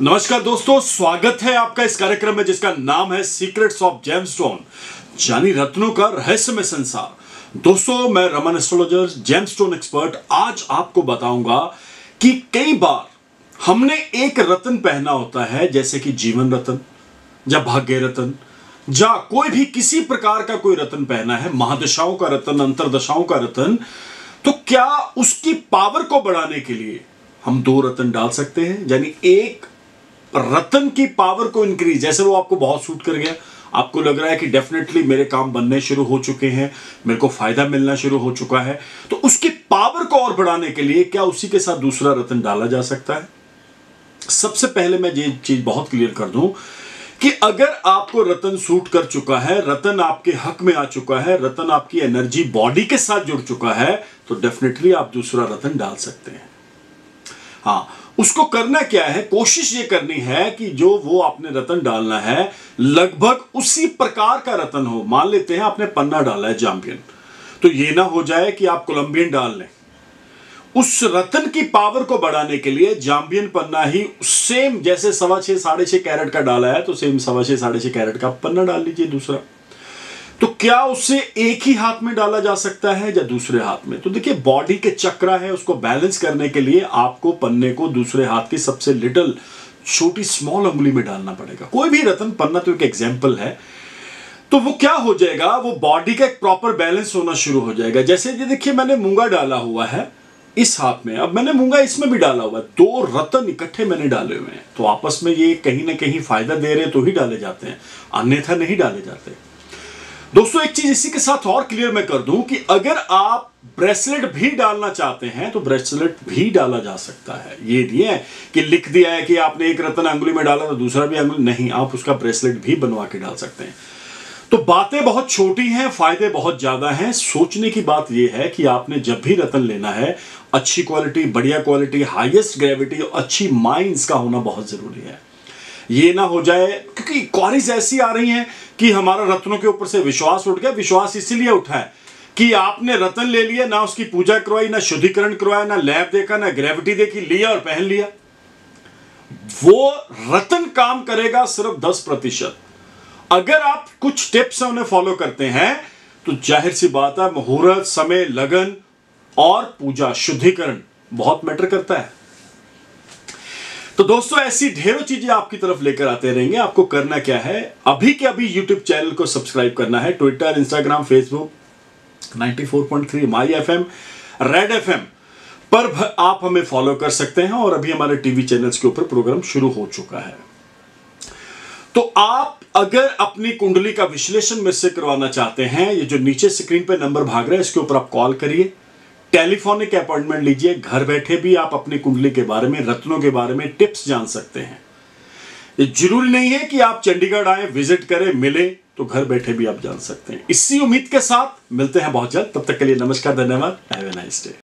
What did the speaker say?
नमस्कार दोस्तों, स्वागत है आपका इस कार्यक्रम में जिसका नाम है सीक्रेट्स ऑफ़ जेमस्टोन यानी रत्नों का रहस्यमय संसार। दोस्तों, मैं रमन एस्ट्रोलॉजर जेमस्टोन एक्सपर्ट आज आपको बताऊँगा कि कई बार हमने एक रत्न पहना होता है, जैसे कि जीवन रत्न, या भाग्य रत्न, या कोई भी किसी प्रकार का कोई रत्न पहना है, महादशाओं का रत्न, अंतरदशाओं का रत्न तो क्या उसकी पावर को बढ़ाने के लिए हम दो रतन डाल सकते हैं? यानी एक रतन की पावर को इंक्रीज जैसे वो आपको बहुत सूट कर गया, आपको लग रहा है कि डेफिनेटली मेरे काम बनने शुरू हो चुके हैं, मेरे को फ़ायदा मिलना शुरू हो चुका है तो उसकी पावर को और बढ़ाने के लिए क्या उसी के साथ दूसरा रतन डाला जा सकता है? सबसे पहले मैं ये चीज़ बहुत क्लियर कर दूँ कि अगर आपको रतन सूट कर चुका है, रतन आपके हक में आ चुका है, रतन आपकी एनर्जी बॉडी के साथ जुड़ चुका है तो डेफिनेटली आप दूसरा रतन डाल सकते हैं। हाँ उसको करना क्या है? कोशिश ये करनी है कि जो वो आपने रतन डालना है, लगभग उसी प्रकार का रतन हो। मान लेते हैं आपने पन्ना डाला है चैंपियन तो ये ना हो जाए कि आप कोलंबियन डाल लें। उस रतन की पावर को बढ़ाने के लिए जाम्बियन पन्ना ही सेम जैसे सवा छह, साढ़े छह कैरेट का डाला है तो सेम सवा छह, साढ़े छह कैरेट का पन्ना डाल लीजिए दूसरा। तो क्या उसे एक ही हाथ में डाला जा सकता है या दूसरे हाथ में? तो देखिए बॉडी के चक्रा है उसको बैलेंस करने के लिए आपको पन्ने को दूसरे हाथ की सबसे लिटल छोटी स्मॉल उंगली में डालना पड़ेगा। कोई भी रतन, पन्ना तो एक एग्ज़ाम्पल है। तो वो क्या हो जाएगा? वो बॉडी का एक प्रॉपर बैलेंस होना शुरू हो जाएगा। जैसे ये देखिए, मैंने मूँगा डाला हुआ है इस हाथ में। अब मैंने मूँगा इसमें भी डाला हुआ है। दो रतन इकट्ठे मैंने डाले हुए हैं। तो आपस में ये कहीं ना कहीं फ़ायदा दे रहे तो ही डाले जाते हैं। अन्यथा नहीं डाले जाते। दोस्तों, एक चीज़ इसी के साथ और क्लियर मैं कर दूँ कि अगर आप ब्रेसलेट भी डालना चाहते हैं तो ब्रेसलेट भी डाला जा सकता है। ये नहीं है कि लिख दिया है कि आपने एक रत्न अंगुली में डाला तो दूसरा भी अंगुली, नहीं, आप उसका ब्रेसलेट भी बनवा के डाल सकते हैं। तो बातें बहुत छोटी हैं, फ़ायदे बहुत ज़्यादा हैं। सोचने की बात यह है कि आपने जब भी रतन लेना है, अच्छी क्वालिटी बढ़िया क्वालिटी हाईएस्ट ग्रेविटी और अच्छी माइंस का होना बहुत ज़रूरी है। ये ना हो जाए, क्योंकि क्वारीज ऐसी आ रही हैं कि हमारा रत्नों के ऊपर से विश्वास उठ गया, विश्वास इसीलिए उठा है कि आपने रतन ले लिया ना उसकी पूजा करवाई, ना शुद्धिकरण करवाया, ना लैब देखा, ना ग्रेविटी देखी, लिया और पहन लिया। वो रतन काम करेगा सिर्फ़ दस प्रतिशत। अगर आप कुछ टिप्स उन्हें फॉलो करते हैं तो ज़ाहिर सी बात है, मुहूर्त, समय, लगन और पूजा, शुद्धिकरण बहुत मैटर करता है। तो दोस्तों, ऐसी ढेरों चीज़ें आपकी तरफ़ लेकर आते रहेंगे। आपको करना क्या है? अभी के अभी यूट्यूब चैनल को सब्सक्राइब करना है। Twitter Instagram Facebook 94.3 My F M Red F M पर आप हमें फॉलो कर सकते हैं और अभी हमारे टीवी चैनल्स के ऊपर प्रोग्राम शुरू हो चुका है। तो आप अगर अपनी कुंडली का विश्लेषण मेरे से करवाना चाहते हैं, ये जो नीचे स्क्रीन पे नंबर भाग रहा है, इसके ऊपर आप कॉल करिए। टेलीफोनिक अपॉइंटमेंट लीजिए, घर बैठे भी आप अपनी कुंडली के बारे में, रत्नों के बारे में टिप्स जान सकते हैं। ज़रूरी नहीं है कि आप चंडीगढ़ आए, विज़िट करें, मिले तो घर बैठे भी आप जान सकते हैं। इसी उम्मीद के साथ मिलते हैं बहुत जल्द। तब तक के लिए नमस्कार, धन्यवाद। Have a nice day